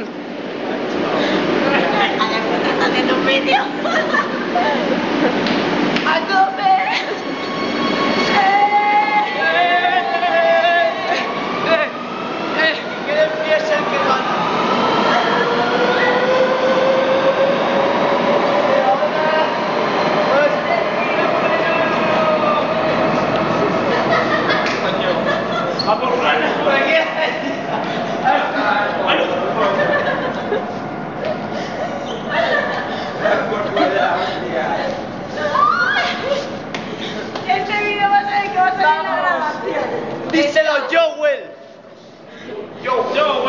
está pasando? Está haciendo un vídeo. Díselo, Joel. Chao,